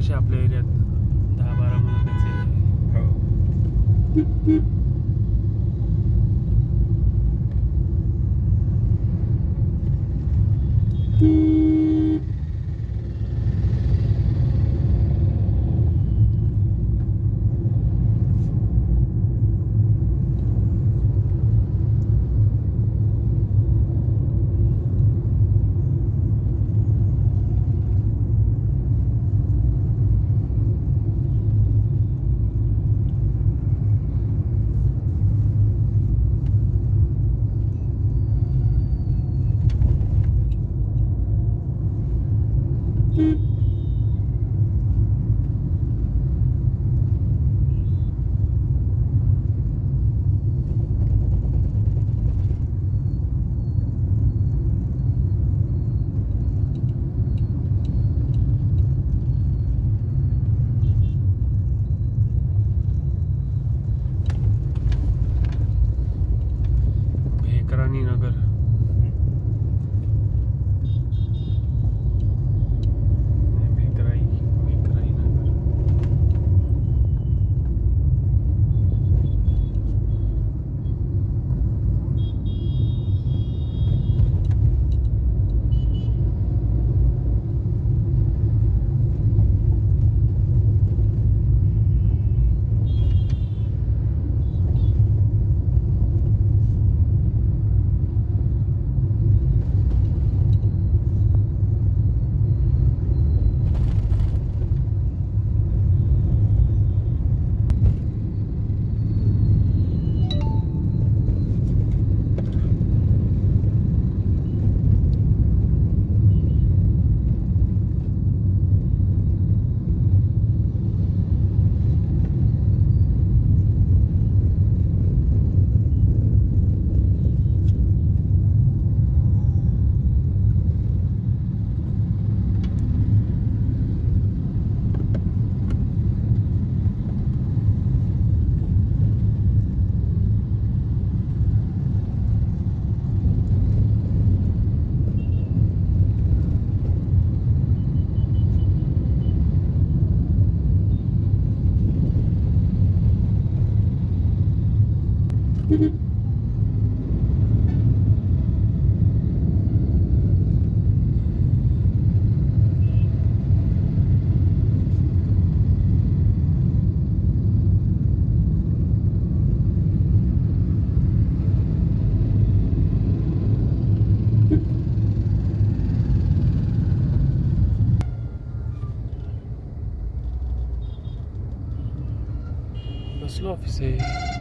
कसे आपल्या एरियात दहा बारा मिनिटाचे हो. Mm-hmm. Slow officer.